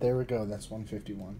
There we go. That's 151.